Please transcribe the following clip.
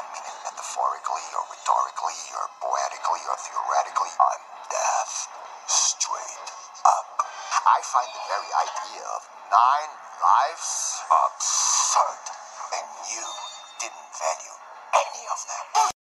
metaphorically or rhetorically or poetically or theoretically. I'm death. Straight up. I find the very idea of nine lives absurd. And you didn't value any of them.